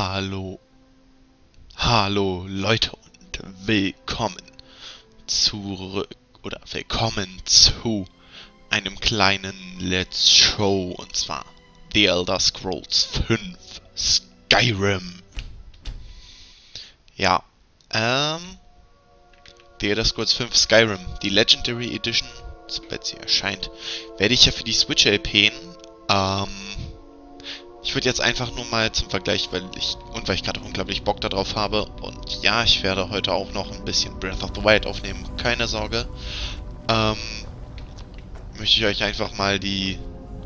Hallo. Hallo Leute und willkommen zurück oder willkommen zu einem kleinen Let's Show und zwar The Elder Scrolls 5 Skyrim. Ja, ähm, The Elder Scrolls 5 Skyrim, die Legendary Edition, sobald sie erscheint, werde ich ja für die Switch LPen, ähm, ich würde jetzt einfach nur mal zum Vergleich, weil ich und weil ich gerade unglaublich Bock darauf habe. Und ja, ich werde heute auch noch ein bisschen Breath of the Wild aufnehmen. Keine Sorge. Ähm, möchte ich euch einfach mal die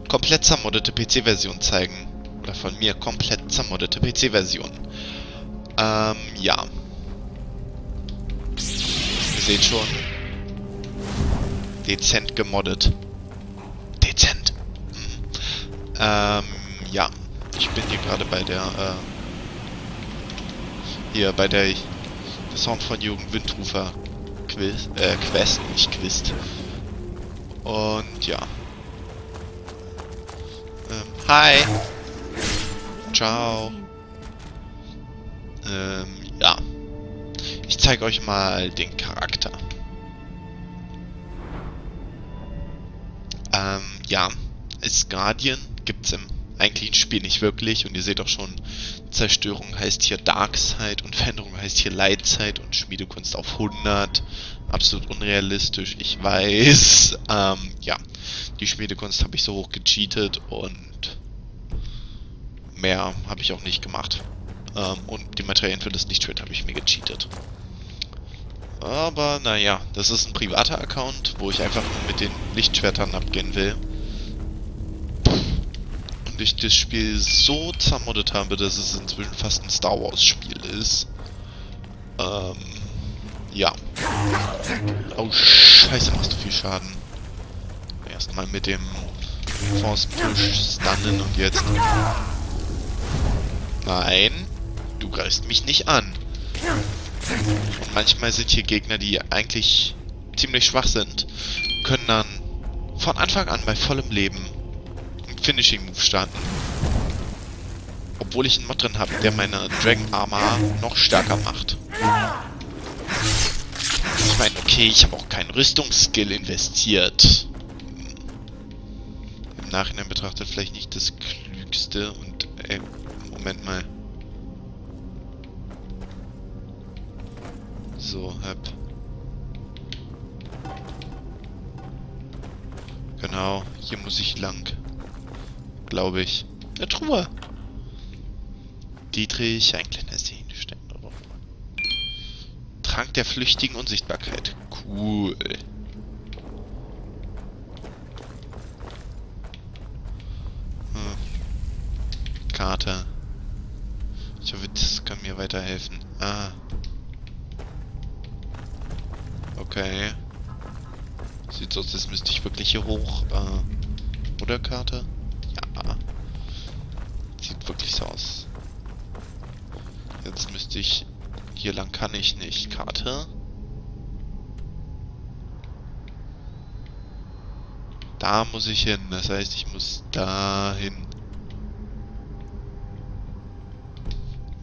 komplett zermoddete PC-Version zeigen. Oder von mir komplett zermoddete PC-Version. Ähm, ja. Ihr seht schon. Dezent gemoddet. Dezent. Mhm. Ähm, ja ich bin hier gerade bei der, äh, hier bei der, der Sound von Jürgen Windrufer Quiz, äh, Quest, nicht Quist. Und ja. Ähm, hi! Ciao! Ähm, ja. Ich zeige euch mal den Charakter. Ähm, ja. Ist Guardian, gibt's im eigentlich ein Spiel nicht wirklich. Und ihr seht auch schon, Zerstörung heißt hier Darkside und Veränderung heißt hier Lightside und Schmiedekunst auf 100. Absolut unrealistisch, ich weiß. Ähm, ja, die Schmiedekunst habe ich so hoch gecheatet und mehr habe ich auch nicht gemacht. Ähm, und die Materialien für das Lichtschwert habe ich mir gecheatet. Aber naja, das ist ein privater Account, wo ich einfach nur mit den Lichtschwertern abgehen will ich das Spiel so zermoddet habe, dass es inzwischen fast ein Star Wars Spiel ist. Ähm, ja. Oh, scheiße, machst du viel Schaden. Erstmal mit dem Force Push stunnen und jetzt... Nein, du greifst mich nicht an. Und manchmal sind hier Gegner, die eigentlich ziemlich schwach sind, können dann von Anfang an bei vollem Leben Finishing Move starten. Obwohl ich einen Mod drin habe, der meine Dragon Armor noch stärker macht. Ich meine, okay, ich habe auch keinen Rüstungsskill investiert. Im Nachhinein betrachtet vielleicht nicht das klügste und, äh, Moment mal. So, hab. Genau, hier muss ich lang glaube ich. Eine Truhe. Dietrich, ein kleiner Seelenstein. Trank der flüchtigen Unsichtbarkeit. Cool. Hm. Karte. Ich hoffe, das kann mir weiterhelfen. Ah. Okay. Sieht so aus, als müsste ich wirklich hier hoch. Äh, oder Karte? Wirklich so aus. Jetzt müsste ich... Hier lang kann ich nicht. Karte. Da muss ich hin. Das heißt, ich muss da hin.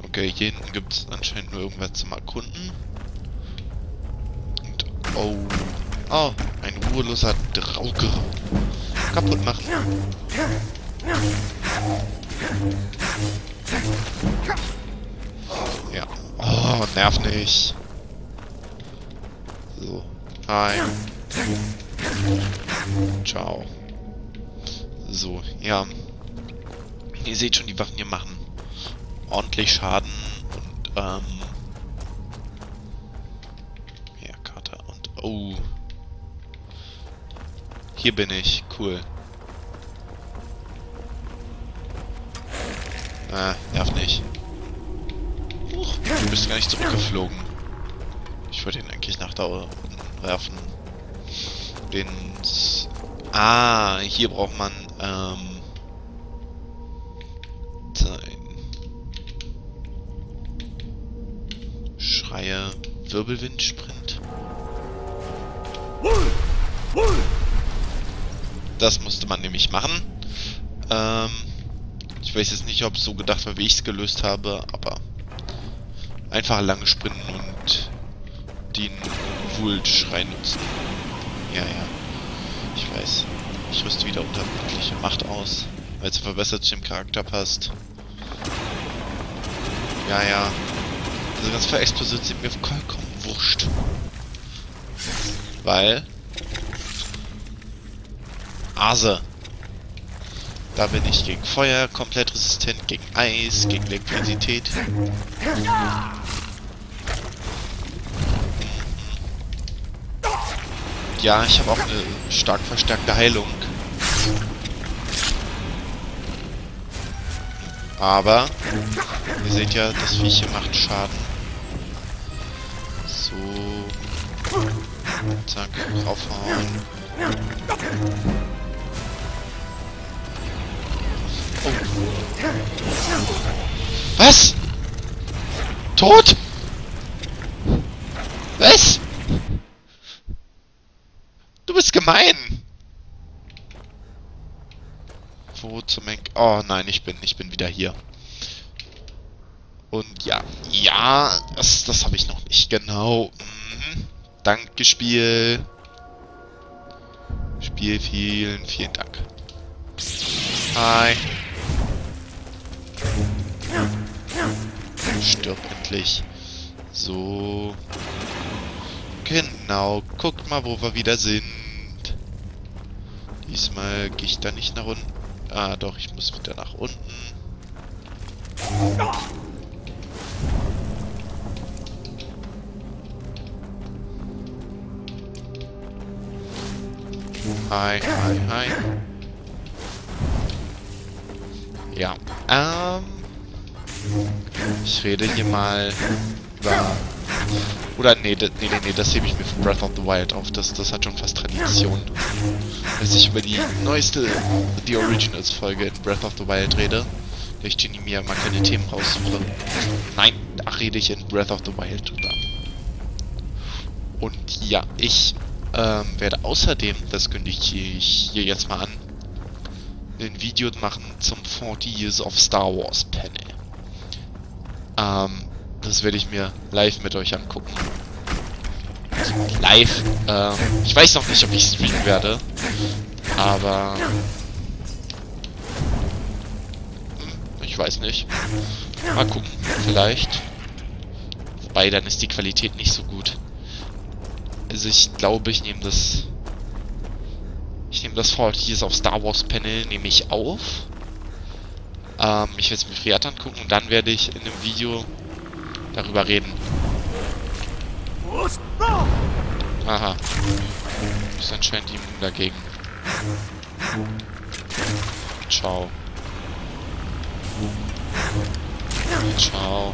Okay, hier hinten gibt es anscheinend nur irgendwas zum Erkunden. Und, oh. Oh, ein ruheloser Drauge. Kaputt machen. Ja. Oh, nerv nicht. So. Hi. Ciao. So, ja. Ihr seht schon, die Waffen hier machen ordentlich Schaden und, ähm... Ja, Karte und... Oh. Hier bin ich. Cool. Äh, nervt nicht. Huch, du bist gar nicht zurückgeflogen. Ich wollte ihn eigentlich nach da unten werfen. Den... Ah, hier braucht man, ähm... Sein... Schreie... Wirbelwind-Sprint. Das musste man nämlich machen. Ähm... Ich weiß jetzt nicht, ob es so gedacht war, wie ich es gelöst habe, aber einfach lange sprinten und den Wult-Schrei nutzen. Ja, ja. Ich weiß. Ich rüste wieder unterschiedliche Macht aus, weil es verbessert zu dem Charakter passt. Ja, ja. Diese ganze Verexplosion sind mir vollkommen wurscht. Weil... Ase. Da bin ich gegen Feuer komplett resistent, gegen Eis, gegen Elektrizität. Ja, ich habe auch eine stark verstärkte Heilung. Aber, ihr seht ja, das Viech hier macht Schaden. So. Zack, draufhauen. Was? Tot? Was? Du bist gemein. Wo zum Henk... Oh nein, ich bin, ich bin wieder hier. Und ja, ja, das, das habe ich noch nicht. Genau. Mhm. Danke, Spiel. Spiel, vielen, vielen Dank. Hi. Stirb endlich. So. Genau. Guckt mal, wo wir wieder sind. Diesmal gehe ich da nicht nach unten. Ah, doch, ich muss wieder nach unten. Hi, hi, hi. Ja, ähm... Ich rede hier mal über... Oder nee, nee, nee, nee, das hebe ich mir für Breath of the Wild auf. Das, das hat schon fast Tradition. Dass ich über die neueste The Originals Folge in Breath of the Wild rede. Da ich Genie mir mal keine Themen raussuche. Nein, da rede ich in Breath of the Wild drüber. Und ja, ich ähm, werde außerdem, das kündige ich hier jetzt mal an, ein Video machen zum 40 Years of Star Wars Panel. Ähm, das werde ich mir live mit euch angucken. Live. Ähm, ich weiß noch nicht, ob ich streamen werde. Aber... Hm, ich weiß nicht. Mal gucken. Vielleicht. Wobei, dann ist die Qualität nicht so gut. Also ich glaube, ich nehme das... Ich nehme das 40 Years of Star Wars Panel, nehme ich auf. Ähm, ich werde es mir privat angucken und dann werde ich in einem Video darüber reden. Aha. Ist anscheinend immun dagegen. Ciao. Ciao.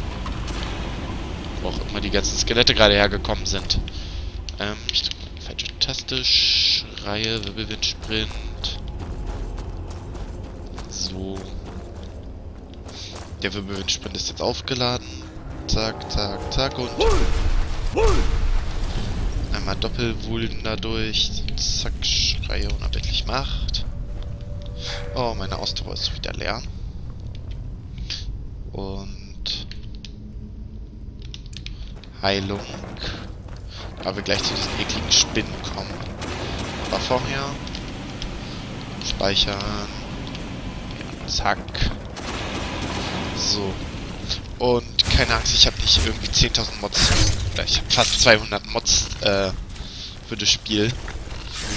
Wo auch immer die ganzen Skelette gerade hergekommen sind. Ähm, ich drücke die falsche Taste. Schreie, Wirbelwind, Sprint. So. Der Wirbelwind-Sprint ist jetzt aufgeladen. Zack, zack, zack und... Einmal Doppelwulden dadurch. Zack, Schreie unablässig Macht. Oh, meine Ausdauer ist wieder leer. Und... Heilung. Da wir gleich zu diesen ekligen Spinnen kommen. Aber vorher... Speichern. Zack. So. Und keine Angst, ich habe nicht irgendwie 10.000 Mods, ich habe fast 200 Mods äh, für das Spiel.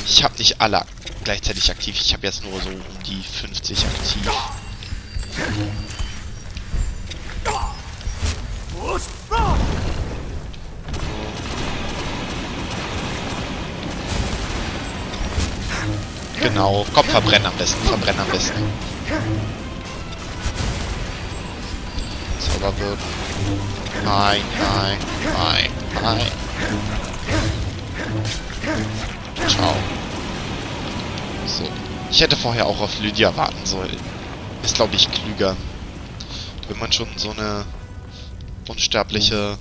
Ich habe nicht alle gleichzeitig aktiv, ich habe jetzt nur so um die 50 aktiv. Genau, komm, verbrennen am besten, verbrennen am besten. Zauberwirken. Hi, hi, hi, hi. Ciao. So. Ich hätte vorher auch auf Lydia warten sollen. Ist, glaube ich, klüger. Wenn man schon so eine unsterbliche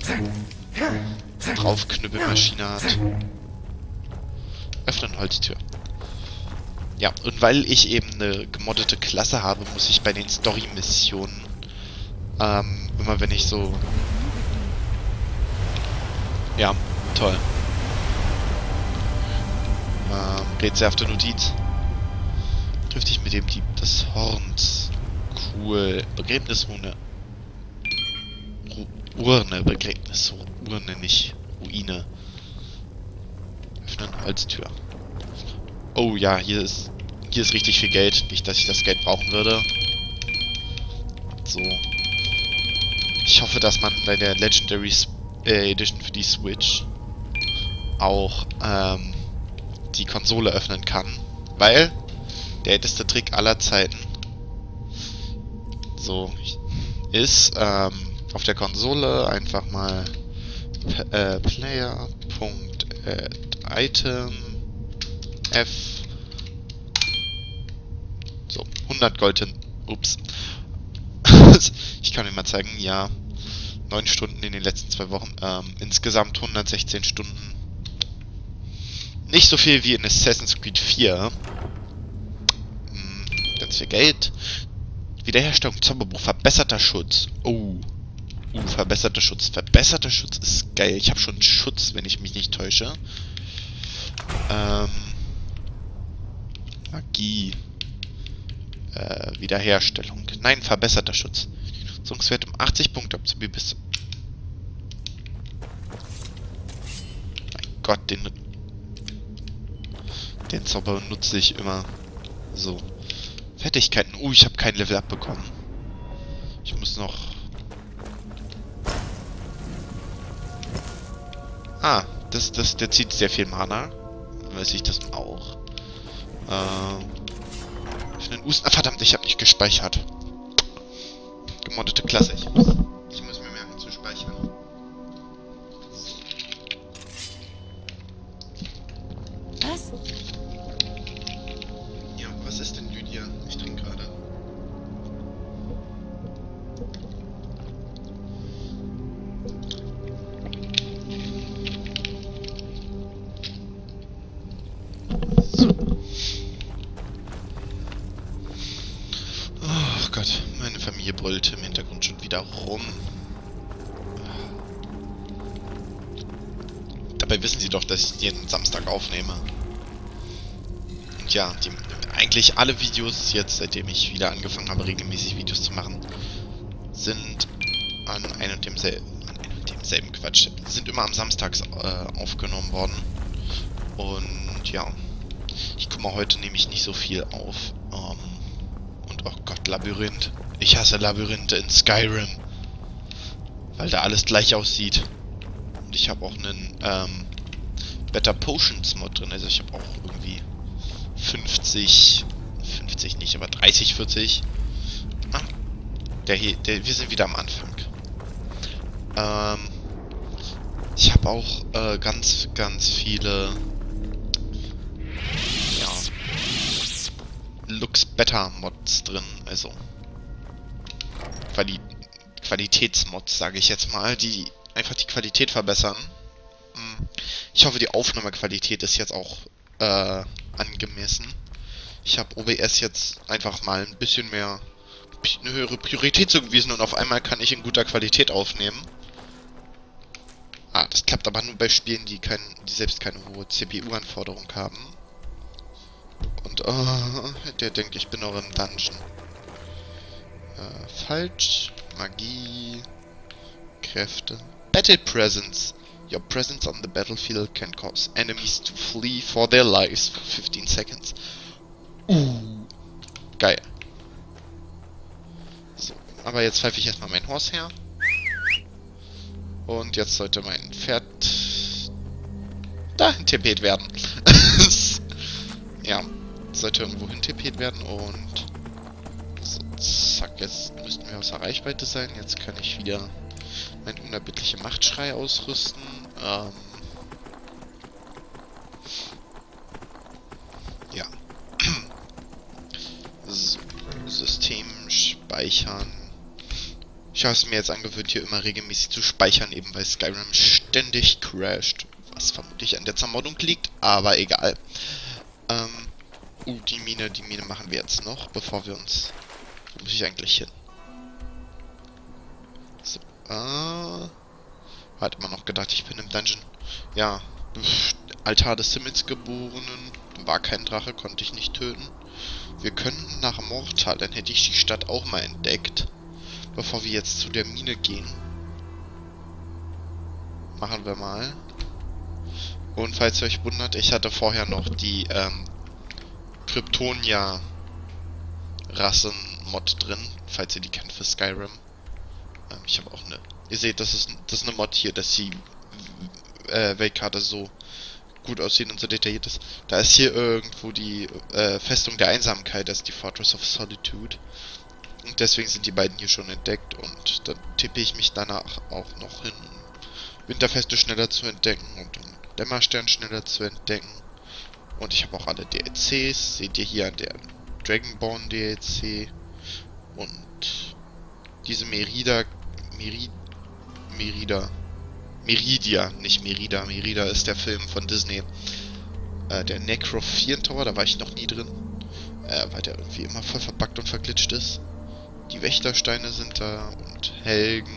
Draufknüppelmaschine hat. Öffnen Holztür. Ja, und weil ich eben eine gemoddete Klasse habe, muss ich bei den Story-Missionen ähm, immer wenn ich so... Ja, toll. Ähm, rätselhafte Notiz. Trifft dich mit dem Dieb des Horns. Cool. Begräbnisrune. Urne, Begräbnisurne, nicht Ruine. Öffnen Holztür. Oh ja, hier ist hier ist richtig viel Geld. Nicht, dass ich das Geld brauchen würde. So. Ich hoffe, dass man bei der Legendary äh, Edition für die Switch auch ähm, die Konsole öffnen kann. Weil der älteste Trick aller Zeiten so ist, ähm, auf der Konsole einfach mal äh, Player.item F so 100 Gold hin. Ups. ich kann mir mal zeigen, ja, 9 Stunden in den letzten zwei Wochen, ähm, insgesamt 116 Stunden. Nicht so viel wie in Assassin's Creed 4. Hm, ganz viel Geld. Wiederherstellung Zauberbuch, verbesserter Schutz. Oh. Uh, verbesserter Schutz. Verbesserter Schutz ist geil. Ich habe schon Schutz, wenn ich mich nicht täusche. Ähm. Magie. Äh, Wiederherstellung. Nein, verbesserter Schutz. Nutzungswert um 80 Punkte abzubieten bis... Mein Gott, den... Den Zauber nutze ich immer. So. Fertigkeiten. Uh, ich habe kein Level abbekommen. Ich muss noch... Ah, das, das, der zieht sehr viel Mana. Weiß ich das auch. Ähm... Den Usten... Ah, verdammt, ich habe nicht gespeichert. Gemoddete Klasse. Ich dass ich jeden Samstag aufnehme. Und ja, die, eigentlich alle Videos jetzt, seitdem ich wieder angefangen habe, regelmäßig Videos zu machen, sind an einem und demselben, an einem demselben Quatsch, sind immer am Samstags äh, aufgenommen worden. Und ja, ich komme heute nämlich nicht so viel auf. Ähm, und oh Gott, Labyrinth. Ich hasse Labyrinthe in Skyrim. Weil da alles gleich aussieht. Und ich habe auch einen ähm, Better Potions Mod drin. Also ich habe auch irgendwie 50, 50 nicht, aber 30, 40. Ah, der hier, der, wir sind wieder am Anfang. Ähm, ich habe auch äh, ganz, ganz viele ja, Looks Better Mods drin, also Quali Qualitätsmods, sage ich jetzt mal, die einfach die Qualität verbessern. Ich hoffe, die Aufnahmequalität ist jetzt auch äh, angemessen. Ich habe OBS jetzt einfach mal ein bisschen mehr eine höhere Priorität zugewiesen und auf einmal kann ich in guter Qualität aufnehmen. Ah, das klappt aber nur bei Spielen, die, kein, die selbst keine hohe CPU-Anforderung haben. Und, oh, der denkt, ich bin noch im Dungeon. Äh, falsch. Magie. Kräfte. Battle Presence. Your presence on the battlefield can cause enemies to flee for their lives for 15 seconds. Uh. Geil. So, aber jetzt pfeife ich erstmal mein Horse her. Und jetzt sollte mein Pferd dahin tippet werden. ja, sollte irgendwo hin tippet werden und so, zack, jetzt müssten wir aus der Reichweite sein. Jetzt kann ich wieder mein unerbittliche Machtschrei ausrüsten. Ähm ja. System speichern. Ich habe es mir jetzt angewöhnt, hier immer regelmäßig zu speichern, eben weil Skyrim ständig crasht. Was vermutlich an der Zermordung liegt, aber egal. Ähm, Uh, die Mine, die Mine machen wir jetzt noch, bevor wir uns... Wo muss ich eigentlich hin? So, ah... Hat immer noch gedacht, ich bin im Dungeon. Ja, Altar des Himmels geborenen. War kein Drache, konnte ich nicht töten. Wir könnten nach Mortal, dann hätte ich die Stadt auch mal entdeckt. Bevor wir jetzt zu der Mine gehen. Machen wir mal. Und falls ihr euch wundert, ich hatte vorher noch die ähm, Kryptonia Rassen-Mod drin, falls ihr die kennt für Skyrim. Ähm, ich habe auch eine. Ihr seht, das ist, das ist eine Mod hier, dass die äh, Weltkarte so gut aussieht und so detailliert ist. Da ist hier irgendwo die äh, Festung der Einsamkeit, das ist die Fortress of Solitude. Und deswegen sind die beiden hier schon entdeckt und dann tippe ich mich danach auch noch hin, Winterfeste schneller zu entdecken und um Dämmerstern schneller zu entdecken. Und ich habe auch alle DLCs, seht ihr hier an der Dragonborn DLC und diese Merida, Merid, Merida, Meridia, nicht Merida. Merida ist der Film von Disney. Äh, der Necrophian Tower, da war ich noch nie drin. Äh, weil der irgendwie immer voll verbuggt und verglitscht ist. Die Wächtersteine sind da und Helgen.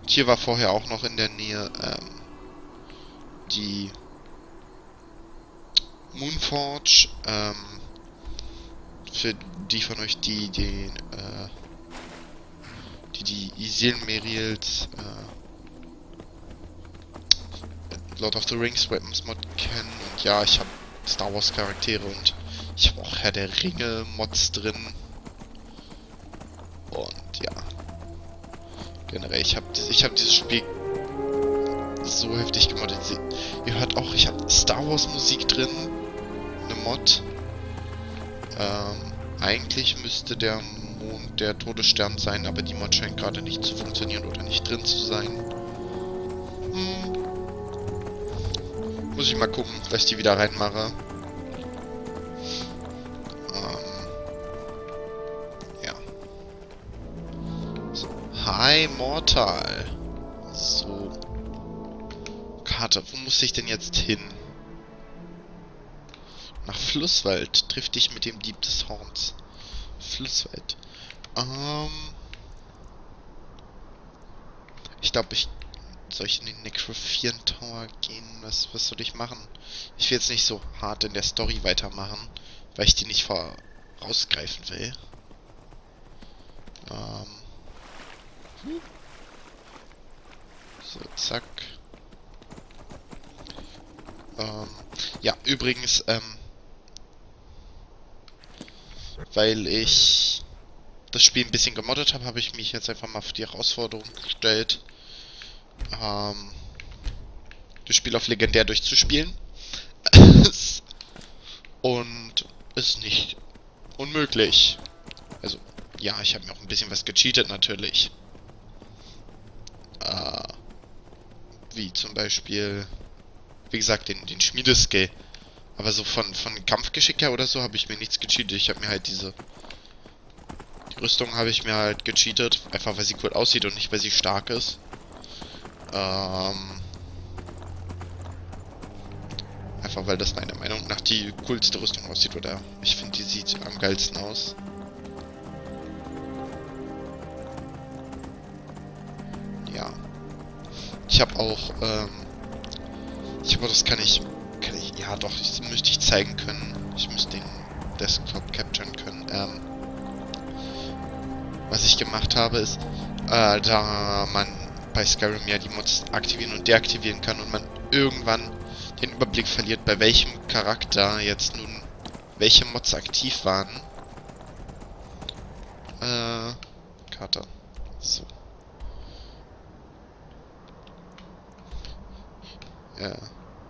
Und hier war vorher auch noch in der Nähe ähm, die Moonforge. Ähm, für die von euch, die den äh, die die Isilmerils äh, Lord of the Rings Weapons Mod kennen. Und ja, ich habe Star Wars Charaktere und ich habe auch Herr der Ringe Mods drin. Und ja. Generell, ich habe ich hab dieses Spiel so heftig gemoddet. Ihr hört auch, ich habe Star Wars Musik drin. Eine Mod. Ähm, eigentlich müsste der Mond der Todesstern sein, aber die Mod scheint gerade nicht zu funktionieren oder nicht drin zu sein. Hm. Muss ich mal gucken, dass ich die wieder reinmache. Ähm, ja. So. Hi, Mortal. So. Karte, wo muss ich denn jetzt hin? Nach Flusswald. Triff dich mit dem Dieb des Horns. Flusswald. Ähm. Ich glaube, ich soll ich in den Necrophian Tower gehen? Was, was soll ich machen? Ich will jetzt nicht so hart in der Story weitermachen, weil ich die nicht vorausgreifen will. Ähm. So, zack. Ähm, ja, übrigens, ähm, weil ich das Spiel ein bisschen gemoddet habe, habe ich mich jetzt einfach mal für die Herausforderung gestellt, ähm, das Spiel auf legendär durchzuspielen. Und ist nicht unmöglich. Also, ja, ich habe mir auch ein bisschen was gecheatet natürlich. Äh, wie zum Beispiel, wie gesagt, den, den Schmiedeskill. Aber so von, von Kampfgeschick her oder so habe ich mir nichts gecheatet. Ich habe mir halt diese... Rüstung habe ich mir halt gecheatet. Einfach weil sie cool aussieht und nicht weil sie stark ist. Ähm, einfach weil das meiner Meinung nach die coolste Rüstung aussieht, oder? Ich finde, die sieht am geilsten aus. Ja. Ich habe auch, ähm, ich habe das kann ich, kann ich, ja doch, das müsste ich zeigen können. Ich müsste den Desktop capturen können. Ähm, was ich gemacht habe ist, äh, da man bei Skyrim ja die Mods aktivieren und deaktivieren kann und man irgendwann den Überblick verliert, bei welchem Charakter jetzt nun welche Mods aktiv waren. Äh, Karte. So. Ja.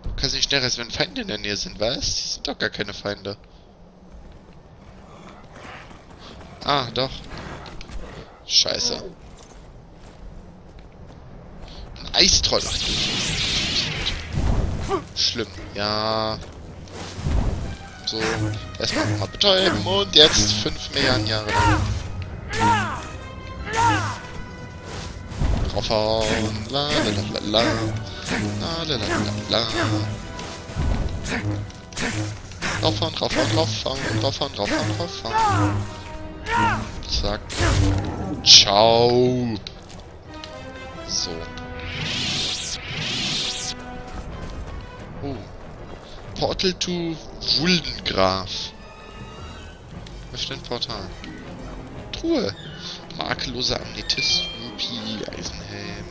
Du kannst nicht schnell reisen, wenn Feinde in der Nähe sind, was? Die sind doch gar keine Feinde. Ah, doch. Scheiße. Eistroll. Schlimm. Ja. So. Erstmal mal betäuben und jetzt 5 Milliarden Jahre lang. Draufhauen. La la la la la. La la la la la. Raufhauen, raufhauen, raufhauen, raufhauen, raufhauen, raufhauen. Zack. Ciao. So. Oh. Portal to Wuldengraf. Öffne ein Portal. Truhe. Makellose Amnetist, Rupie, Eisenhelm.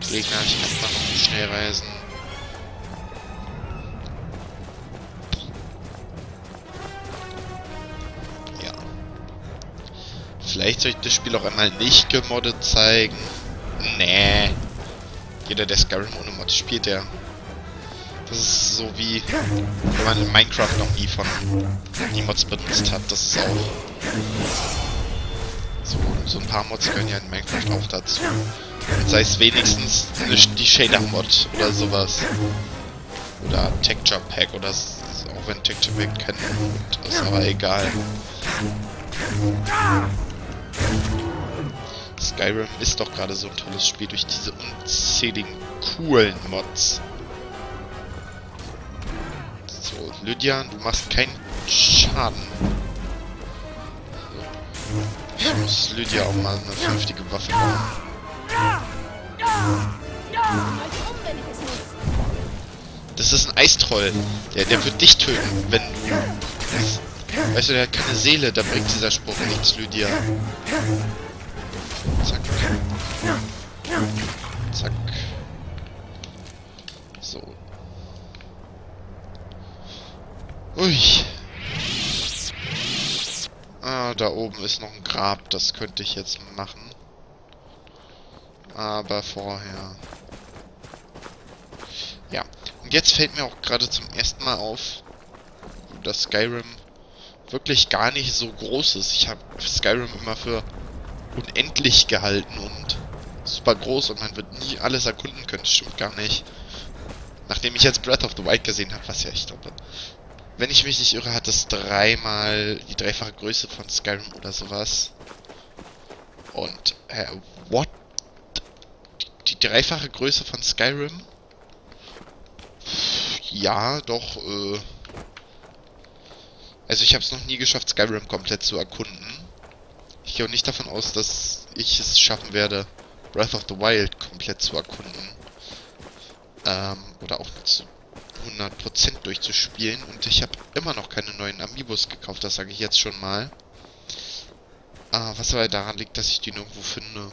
Gegner, ich kann mal noch schnell reisen. Vielleicht soll ich das Spiel auch einmal nicht gemoddet zeigen. Nee. Jeder, der Skyrim ohne Mod spielt, der... Das ist so wie, wenn man in Minecraft noch nie von die Mods benutzt hat. Das ist auch... So, so ein paar Mods gehören ja in Minecraft auch dazu. Und sei es wenigstens eine, die Shader-Mod oder sowas. Oder Texture Pack oder auch wenn Texture Pack kein ist aber egal. Skyrim ist doch gerade so ein tolles Spiel durch diese unzähligen coolen Mods. So, Lydia, du machst keinen Schaden. So. Ich muss Lydia auch mal eine vernünftige Waffe bauen. Das ist ein Eistroll. Der, der wird dich töten, wenn du... weißt du, der hat keine Seele, da bringt dieser Spruch nichts, Lydia. Zack. Zack. So. Ui. Ah, da oben ist noch ein Grab. Das könnte ich jetzt machen. Aber vorher... Ja. Und jetzt fällt mir auch gerade zum ersten Mal auf, dass Skyrim wirklich gar nicht so groß ist. Ich habe Skyrim immer für unendlich gehalten und super groß und man wird nie alles erkunden können. Das stimmt gar nicht. Nachdem ich jetzt Breath of the Wild gesehen habe, was ja ich glaube, wenn ich mich nicht irre, hat es dreimal die dreifache Größe von Skyrim oder sowas. Und, äh, what? Die, die dreifache Größe von Skyrim? Ja, doch, äh... Also ich habe es noch nie geschafft, Skyrim komplett zu erkunden. Ich gehe auch nicht davon aus, dass ich es schaffen werde, Breath of the Wild komplett zu erkunden. Ähm, oder auch zu 100% durchzuspielen. Und ich habe immer noch keine neuen Amiibos gekauft, das sage ich jetzt schon mal. Ah, was aber daran liegt, dass ich die nirgendwo finde.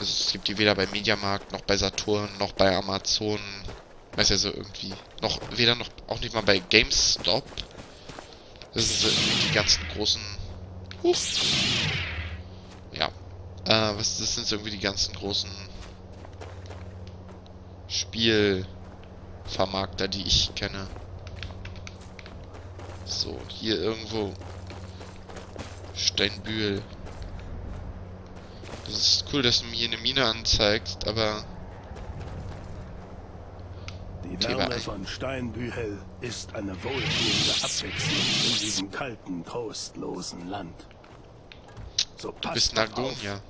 Also es gibt die weder bei Mediamarkt, noch bei Saturn, noch bei Amazon. Weiß ja so irgendwie. Noch, weder noch, auch nicht mal bei GameStop. Das sind so irgendwie die ganzen großen Huch. Ja. Äh, was das sind so irgendwie die ganzen großen Spielvermarkter, die ich kenne. So, hier irgendwo Steinbühl. Das ist cool, dass du mir hier eine Mine anzeigst, aber... Die Wärme von Steinbühel ist eine wohltuende Abwechslung in diesem kalten, trostlosen Land. So du bist Nargonia.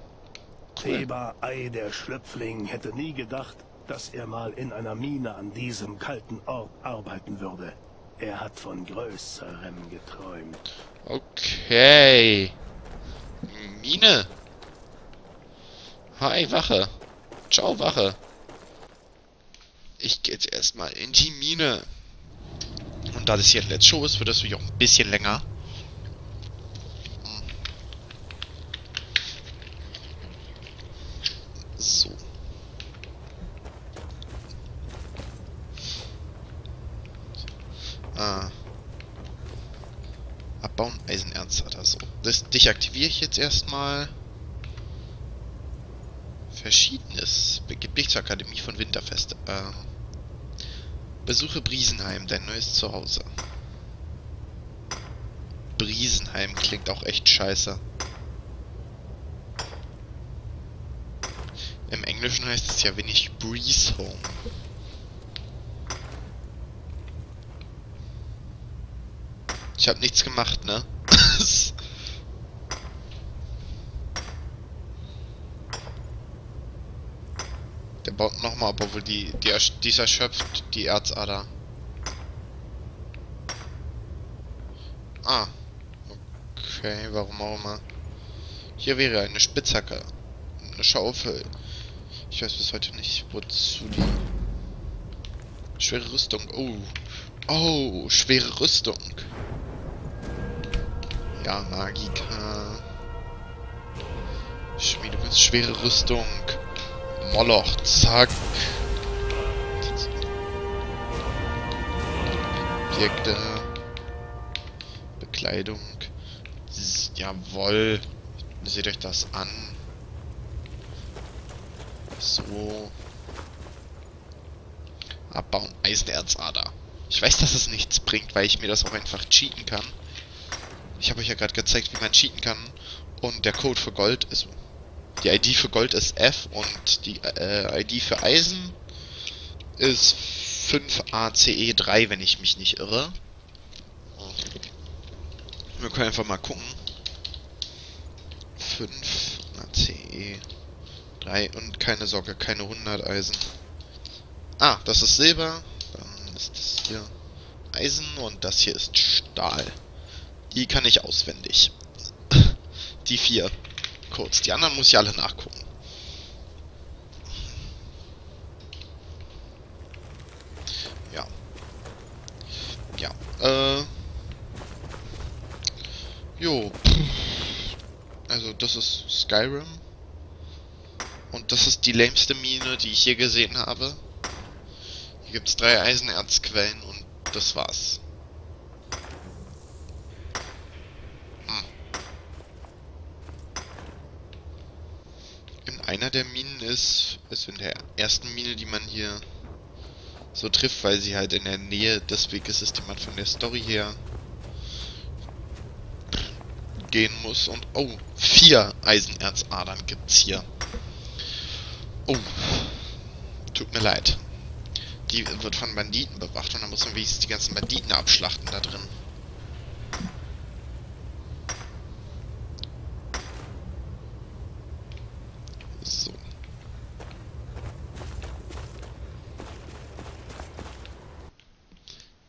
Cool. Eber Ei, der Schlüpfling, hätte nie gedacht, dass er mal in einer Mine an diesem kalten Ort arbeiten würde. Er hat von Größerem geträumt. Okay. Mine. Hi, Wache. Ciao, Wache. Ich gehe jetzt erstmal in die Mine. Und da das hier ein Let's Show ist, wird das natürlich auch ein bisschen länger. So. Ah. Abbauen Eisenerz oder so. Das, dich aktiviere ich jetzt erstmal. Verschiedenes. Begib dich zur Akademie von Winterfest. Ähm, besuche Briesenheim, dein neues Zuhause. Briesenheim klingt auch echt scheiße. Im Englischen heißt es ja wenig Breeze Home. Ich habe nichts gemacht, ne? Der baut nochmal, obwohl die, die, die ist erschöpft, die Erzader. Ah. Okay, warum auch immer. Hier wäre eine Spitzhacke. Eine Schaufel. Ich weiß bis heute nicht, wozu die... Schwere Rüstung. Oh. Oh, schwere Rüstung. Ja, Magika. Schmiede schwere Rüstung. Moloch, zack. Objekte. Bekleidung. Jawoll. Seht euch das an. So. Abbauen. Eisenerzader. Ich weiß, dass es nichts bringt, weil ich mir das auch einfach cheaten kann. Ich habe euch ja gerade gezeigt, wie man cheaten kann. Und der Code für Gold ist... Die ID für Gold ist F und die äh, ID für Eisen ist 5ACE3, wenn ich mich nicht irre. Wir können einfach mal gucken. 5 ACE3 und keine Sorge, keine 100 Eisen. Ah, das ist Silber. Dann ist das hier Eisen und das hier ist Stahl. Die kann ich auswendig. Die vier. Kurz. Die anderen muss ich alle nachgucken. Ja. Ja. Äh. Jo. Also das ist Skyrim. Und das ist die lämste Mine, die ich je gesehen habe. Hier gibt es drei Eisenerzquellen und das war's. Einer der Minen ist, ist in der ersten Mine, die man hier so trifft, weil sie halt in der Nähe des Weges ist, den man von der Story her gehen muss. Und, oh, vier Eisenerzadern gibt's hier. Oh, tut mir leid. Die wird von Banditen bewacht und dann muss man wenigstens die ganzen Banditen abschlachten da drin. So.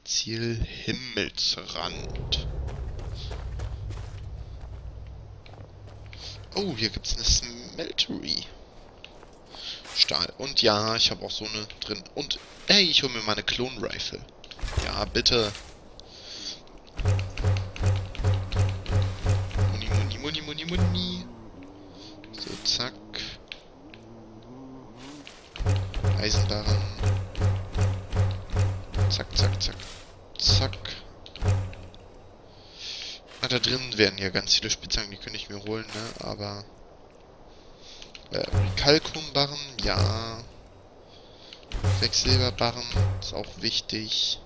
Ziel Himmelsrand. Oh, hier gibt's eine Smeltery. Stahl. Und ja, ich habe auch so eine drin. Und, ey, ich hole mir meine Klon-Rifle. Ja, bitte. Werden ja ganz viele Spitzhacken, die könnte ich mir holen, ne? Aber... Äh, Kalkumbarren, ja. Quecksilberbarren ist auch wichtig.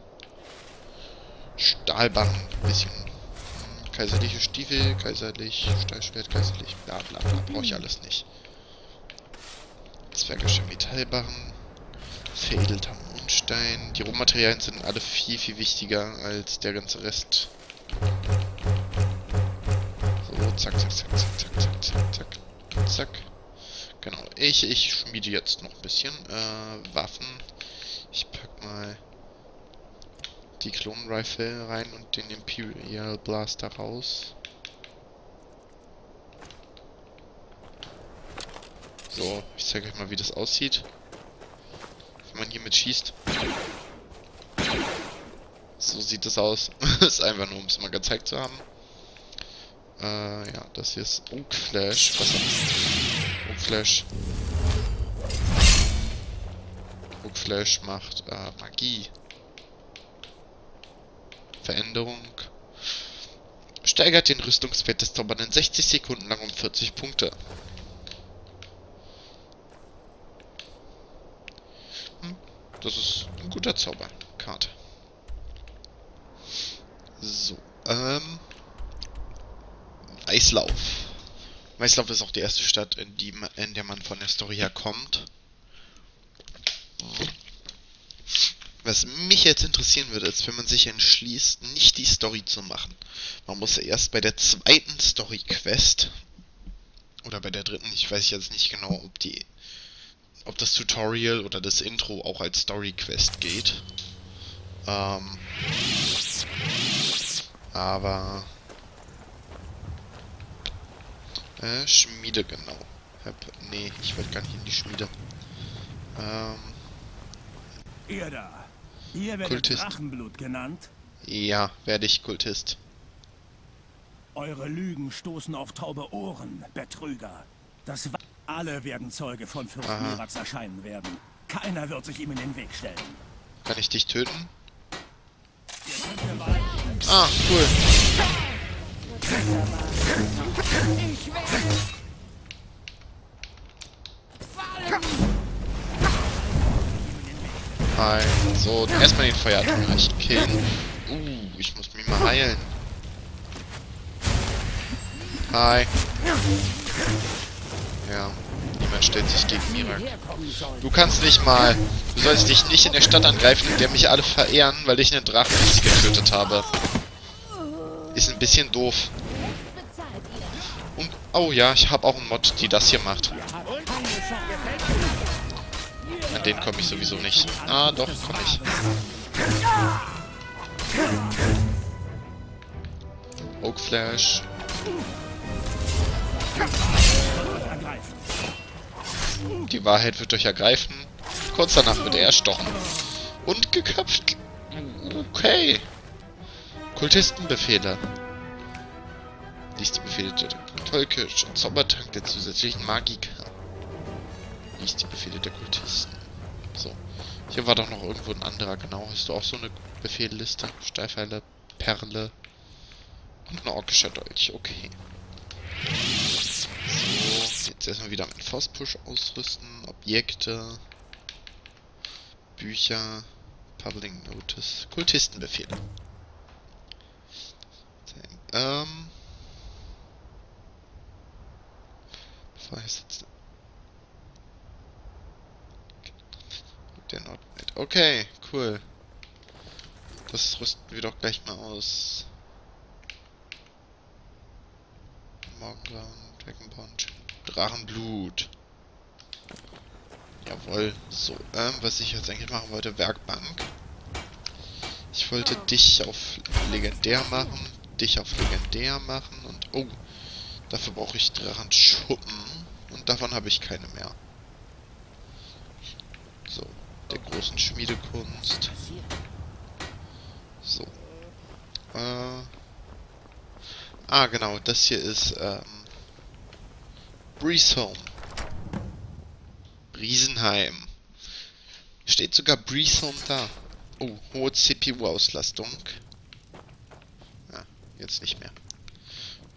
Stahlbarren, bisschen. Hm, kaiserliche Stiefel, kaiserlich, Stahlschwert, kaiserlich, bla bla bla, brauche ich alles nicht. Zwergische Metallbarren, veredelter Mondstein. Die Rohmaterialien sind alle viel, viel wichtiger als der ganze Rest zack, zack, zack, zack, zack, zack, zack, zack. zack. Genau, ich, ich schmiede jetzt noch ein bisschen äh, Waffen. Ich pack mal die Clone Rifle rein und den Imperial Blaster raus. So, ich zeige euch mal, wie das aussieht. Wenn man hiermit schießt. So sieht das aus. ist einfach nur, um es mal gezeigt zu haben. Äh, ja, das hier ist Oak Flash. Was Flash. Oak Flash macht äh, Magie. Veränderung. Steigert den Rüstungswert des Zaubernden 60 Sekunden lang um 40 Punkte. Hm, das ist ein guter Zauberkarte. So, ähm... Eislauf. Weißlauf ist auch die erste Stadt, in, die, in der man von der Story her kommt. Was mich jetzt interessieren würde, ist, wenn man sich entschließt, nicht die Story zu machen. Man muss erst bei der zweiten Story-Quest oder bei der dritten, ich weiß jetzt nicht genau, ob die ob das Tutorial oder das Intro auch als Story-Quest geht. Ähm, Aber... Äh, Schmiede, genau. Hab, nee, ich wollte gar nicht in die Schmiede. Ähm, Ihr da. Ihr werdet Kultist. Drachenblut genannt. ja, werde ich Kultist. Eure Lügen stoßen auf taube Ohren, Betrüger. Das alle werden Zeuge von Fürst. Mirax erscheinen werden. Keiner wird sich ihm in den Weg stellen. Kann ich dich töten? Ihr könnt cool. Also, erstmal den Feuerdrache killen. Uh, ich muss mich mal heilen. Hi. Ja, niemand stellt sich gegen Mirak. Du kannst nicht mal. Du sollst dich nicht in der Stadt angreifen, in der mich alle verehren, weil ich einen Drachen getötet habe. Ist ein bisschen doof. Und, oh ja, ich habe auch einen Mod, die das hier macht. An den komme ich sowieso nicht. Ah, doch, komme ich. Oak Flash. Die Wahrheit wird euch ergreifen. Kurz danach wird er erstochen. Und geköpft. Okay. Kultistenbefehle. Die Befehle der Tolkisch und Zaubertrank der zusätzlichen Magiker. Die Befehle der Kultisten. So. Hier war doch noch irgendwo ein anderer, genau. Hast du auch so eine Befehlliste? Steifheile, Perle und ein orkischer Dolch. Okay. So, jetzt erstmal wieder mit Force-Push ausrüsten. Objekte. Bücher. Public Notice. Kultistenbefehle. Ähm. Bevor ich jetzt. Der Nordnet. Okay, cool. Das rüsten wir doch gleich mal aus. Morgengrauen, Dragonbond, Drachenblut. Jawohl. So, ähm, was ich jetzt eigentlich machen wollte, Werkbank. Ich wollte dich auf legendär machen, dich auf legendär machen und oh, dafür brauche ich Drachenschuppen und davon habe ich keine mehr. So, der großen Schmiedekunst. So. Äh. Ah, genau, das hier ist, ähm. Breezehome. Riesenheim. Steht sogar Breezehome da. Oh, hohe CPU-Auslastung. Jetzt nicht mehr.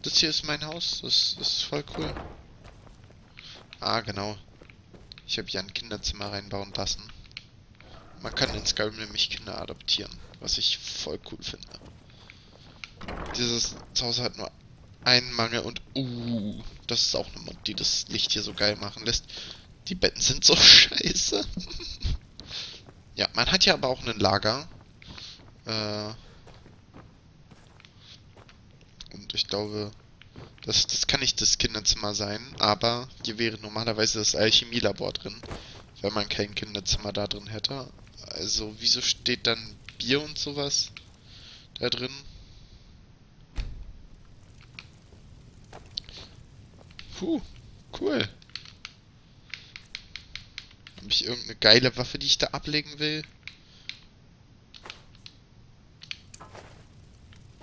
Das hier ist mein Haus. Das, das ist voll cool. Ah, genau. Ich habe hier ein Kinderzimmer reinbauen lassen. Man kann in Skyrim nämlich Kinder adoptieren, was ich voll cool finde. Dieses Zuhause hat nur einen Mangel und uh, das ist auch eine Mod, die das Licht hier so geil machen lässt. Die Betten sind so scheiße. ja, man hat ja aber auch ein Lager. Äh, und ich glaube, das, das kann nicht das Kinderzimmer sein, aber hier wäre normalerweise das Alchemielabor drin, wenn man kein Kinderzimmer da drin hätte. Also, wieso steht dann Bier und sowas da drin? Puh, cool. Habe ich irgendeine geile Waffe, die ich da ablegen will?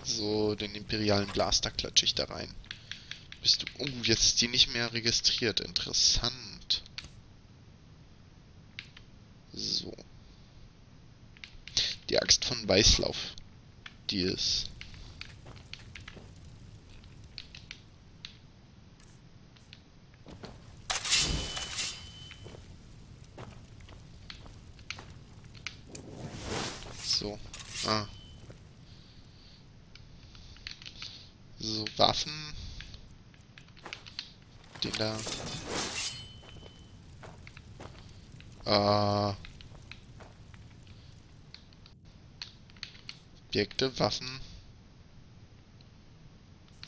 So, den imperialen Blaster klatsche ich da rein. Bist du... Oh, jetzt ist die nicht mehr registriert. Interessant. So. Die Axt von Weißlauf. Die ist... So. Ah. So, Waffen. Den da. Äh. Objekte, Waffen.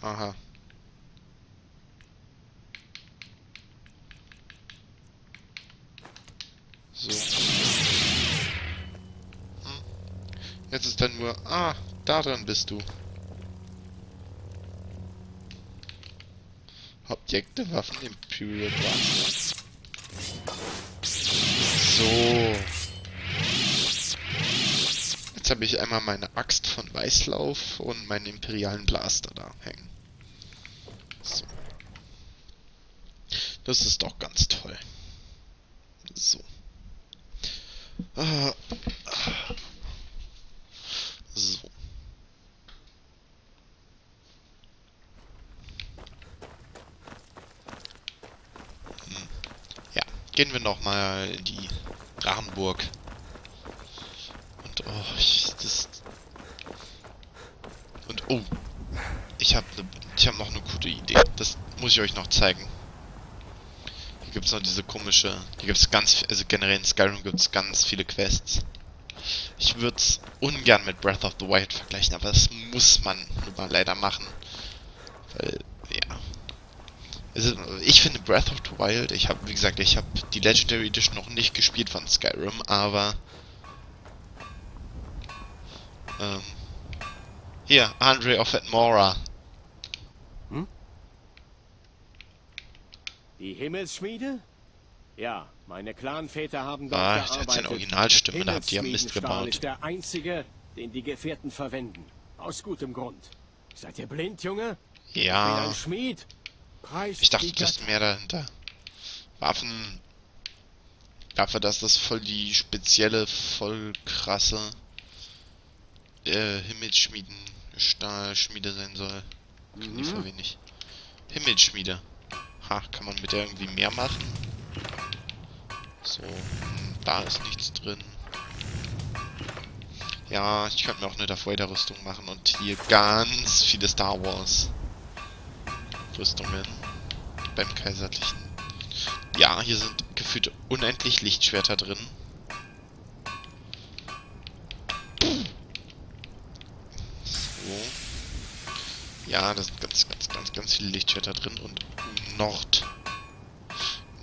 Aha. So. Hm. Jetzt ist dann nur... Ah, da dran bist du. Objekte, Waffen, Imperial Blaster. So. Jetzt habe ich einmal meine Axt von Weißlauf und meinen imperialen Blaster da hängen. So. Das ist doch ganz toll. So. Ah, ah. So. Hm. Ja, gehen wir noch mal in die Drachenburg. Und oh, ich, das und oh, ich habe ne, ich habe noch eine gute Idee. Das muss ich euch noch zeigen. Hier gibt es noch diese komische, hier gibt es ganz, also generell in Skyrim gibt es ganz viele Quests. Ich würde es ungern mit Breath of the Wild vergleichen, aber das muss man nun mal leider machen. Ja. Also, ich finde Breath of the Wild, ich habe, wie gesagt, ich habe die Legendary Edition noch nicht gespielt von Skyrim, aber... Ähm, hier, Andre of Atmora. Die Himmelsschmiede? Ja, meine Clanväter haben dort Ah, jetzt hat gearbeitet. seine Originalstimme, da habt ihr Mist Himmelsschmiedenstahl gebaut. ist der einzige, den die Gefährten verwenden. Aus gutem Grund. Seid ihr blind, Junge? Ich bin Ja, ein Schmied. Ich dachte, das ist mehr dahinter. Waffen... Dafür, dass das voll die spezielle, voll krasse äh, Himmelsschmieden Stahlschmiede sein soll. Kriegen die Mhm. wenig. Himmelsschmiede. Ha, kann man mit der irgendwie mehr machen? So, hm, da ist nichts drin. Ja, ich könnte mir auch eine Darth Vader Rüstung machen und hier ganz viele Star Wars Rüstungen beim Kaiserlichen. Ja, hier sind gefühlt unendlich Lichtschwerter drin. So. Ja, da sind ganz, ganz, ganz, ganz viele Lichtschwerter drin und Nord.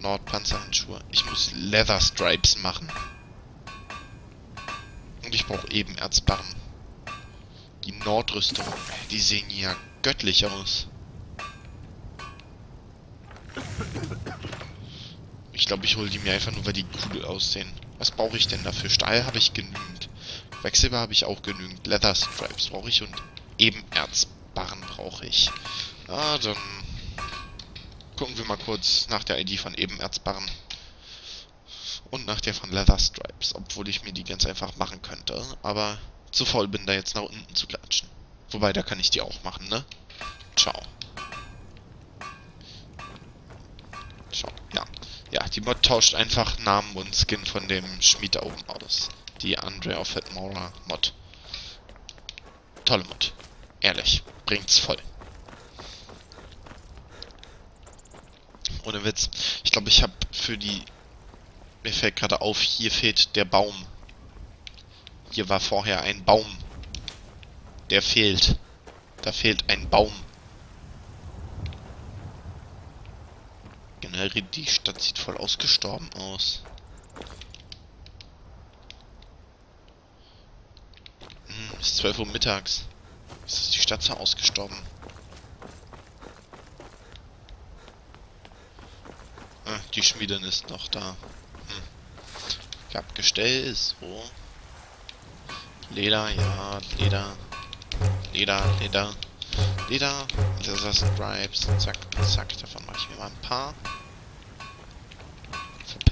Nordpanzerhandschuhe. Ich muss Leather Stripes machen. Und ich brauche Ebenerzbarren. Die Nordrüstung. Die sehen ja göttlich aus. Ich glaube, ich hole die mir einfach nur, weil die cool aussehen. Was brauche ich denn dafür? Stahl habe ich genügend. Quecksilber habe ich auch genügend. Leather Stripes brauche ich und Ebenerzbarren brauche ich. Ah, dann gucken wir mal kurz nach der ID von Ebenerzbarren. Und nach der von Leather Stripes. Obwohl ich mir die ganz einfach machen könnte. Aber zu faul bin, da jetzt nach unten zu klatschen. Wobei, da kann ich die auch machen, ne? Ciao. Ciao, ja. Ja, die Mod tauscht einfach Namen und Skin von dem Schmied da oben aus. Die Andre of Atmora Mod. Tolle Mod. Ehrlich, bringt's voll. Ohne Witz. Ich glaube, ich habe für die... Mir fällt gerade auf, hier fehlt der Baum. Hier war vorher ein Baum. Der fehlt. Da fehlt ein Baum. Generell, die Stadt sieht voll ausgestorben aus. Hm, ist 12 Uhr mittags. Ist die Stadt so ausgestorben? Ah, die Schmiedin ist noch da. Hm. Gab Gestell, so. Leder, ja, Leder. Leder, Leder. Leder, Leather Stripes, zack, zack, davon mache ich mir mal ein paar.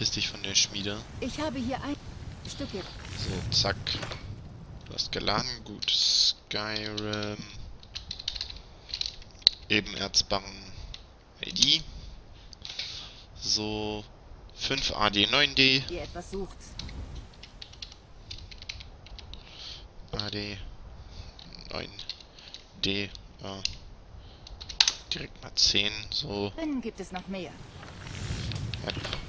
Verpiss dich von der Schmiede. Ich habe hier ein Stück. So, zack. Du hast geladen, gut. Skyrim. Ebenerzbarren ID. So, 5 AD 9D. Ihr etwas sucht. AD 9D. Ja. Direkt mal 10. So, Drinnen gibt es noch mehr. ja.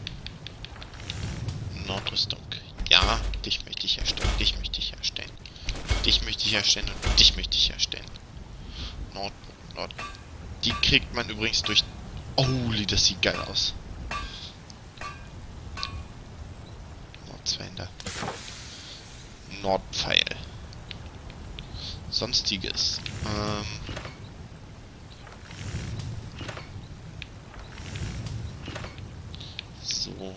Nordrüstung. Ja, dich möchte ich erstellen. Dich möchte ich erstellen. Dich möchte ich erstellen und dich möchte ich erstellen. Nord, Nord. Die kriegt man übrigens durch. Holy, das sieht geil aus. Nordzylinder. Nordpfeil. Sonstiges. Ähm. So.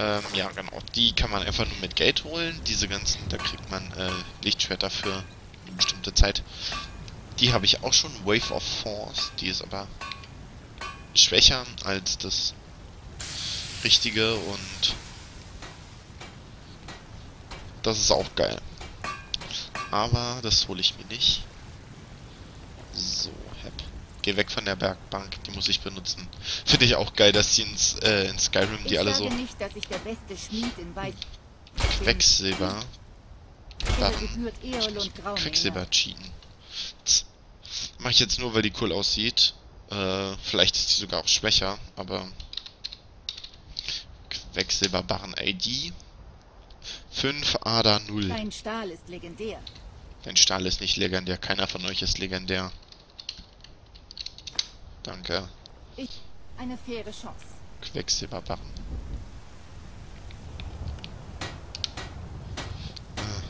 Ähm, ja, genau. Die kann man einfach nur mit Geld holen. Diese ganzen, da kriegt man äh, Lichtschwerter für eine bestimmte Zeit. Die habe ich auch schon. Wave of Force. Die ist aber schwächer als das richtige und das ist auch geil. Aber das hole ich mir nicht. So. Geh weg von der Bergbank, die muss ich benutzen. Finde ich auch geil, dass die ins, äh, in Skyrim die ich alle so nicht, dass ich der beste Schmied in Weiß... Quecksilber, Grauen. Quecksilber cheaten. Tz. Mach ich jetzt nur, weil die cool aussieht. Äh, vielleicht ist die sogar auch schwächer, aber Quecksilberbarren ID 5 ADA 0. Dein Stahl ist legendär. Dein Stahl ist nicht legendär, keiner von euch ist legendär. Danke. Ich... Eine faire Chance. Quecksilberbarren. Ah.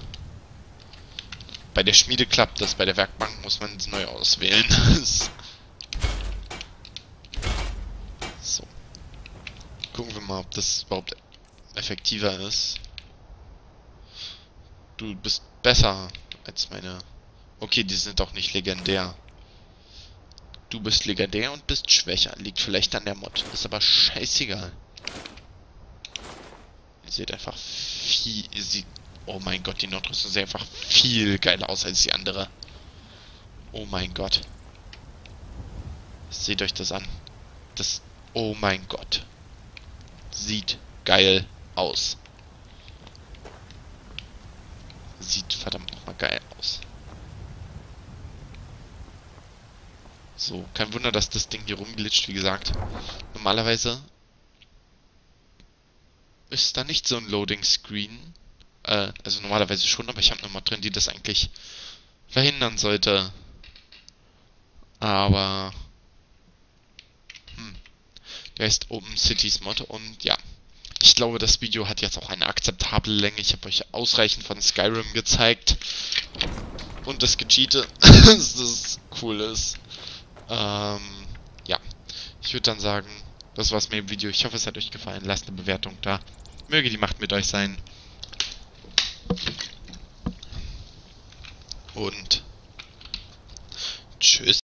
Bei der Schmiede klappt das, bei der Werkbank muss man es neu auswählen. so. Gucken wir mal, ob das überhaupt effektiver ist. Du bist besser als meine... Okay, die sind doch nicht legendär. Du bist legendär und bist schwächer. Liegt vielleicht an der Mod. Ist aber scheißegal. Ihr seht einfach viel... Sieht... Oh mein Gott, die Nordrüstung sieht einfach viel geiler aus als die andere. Oh mein Gott. Seht euch das an. Das... Oh mein Gott. Sieht geil aus. Sieht verdammt nochmal geil aus. So, kein Wunder, dass das Ding hier rumglitscht, wie gesagt. Normalerweise ist da nicht so ein Loading Screen. Äh, also normalerweise schon, aber ich habe eine Mod drin, die das eigentlich verhindern sollte. Aber hm, der ist Open Cities Mod und ja. Ich glaube, das Video hat jetzt auch eine akzeptable Länge. Ich habe euch ausreichend von Skyrim gezeigt. Und das Gecheate, das cool ist. Ähm, ja. Ich würde dann sagen, das war's mit dem Video. Ich hoffe, es hat euch gefallen. Lasst eine Bewertung da. Möge die Macht mit euch sein. Und tschüss.